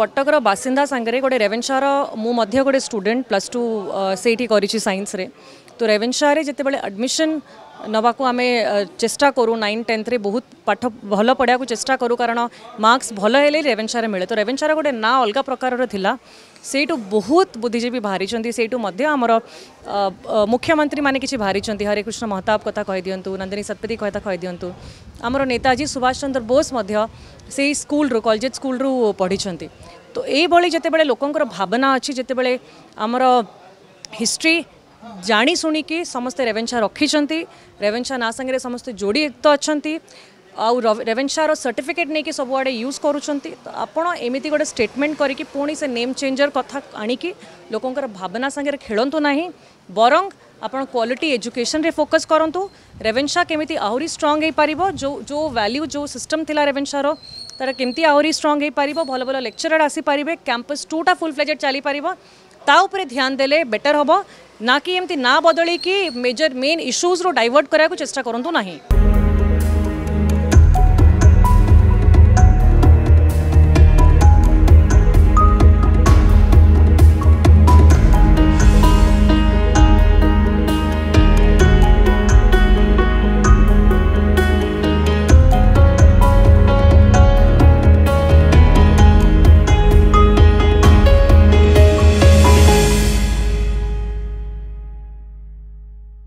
कटकर बासीदा सागर गोटे रेवेन्शार मुझे गोटे स्टूडेंट प्लस टू से सैन्स तो रेवेन्शारे जिते एडमिशन आडमिशन नवाक आम चेषा करूँ नाइन टेन्थ्रे बहुत पाठ भल पढ़ाक चेषा करूँ कारण मार्क्स भल है रेवेन्शारे मिले तो रेवेन्शार गोटे ना अलग प्रकार से बहुत बुद्धिजीवी बाहरी से ସେଇଠୁ ମଧ୍ୟ ଆମର ମୁଖ୍ୟମନ୍ତ୍ରୀମାନେ କିଛି ବାହାରିଛନ୍ତି ହରେକୃଷ୍ଣ ମହତାବ କଥା କହିଦିଅନ୍ତୁ ନନ୍ଦିନୀ ସତପଥୀ କଥା କହିଦିଅନ୍ତୁ ଆମର ନେତାଜୀ ସୁଭାଷ ଚନ୍ଦ୍ର से स्कूल रो कलेज स्कूल रु पढ़ी तो यही जिते बड़े लोकंर भावना अच्छी जिते बड़े आमर हिस्ट्री जाणी कि समस्ते रेवेन्शा रखी रेवेन्शा ना सागर समस्ते जोड़ी तो अच्छा आउ रेवेन्शार सर्टिफिकेट नहीं कि सब आड़े यूज करमती गोटे स्टेटमेंट करेम चेंजर कथ आणिकी भावना सागर खेलतु ना बरंग आपड़ क्वालिटी एजुकेशन रे फोकस करूँ रेवेन्शा केमी आहरी स्ट्रंग हो जो जो वैल्यू जो सिस्टम थी रेवेन्शार तर केमती आहरी स्ट्रंग हो पार भल भल लेक्चरर आसपारे पारी कैंपस टूटा फुल फ्लेजेड चली पार ताऊपर ध्यान देले बेटर हम ना कि ना बदल कि मेजर मेन इश्यूज रो डाइवर्ट करा को चेस्टा करूँ ना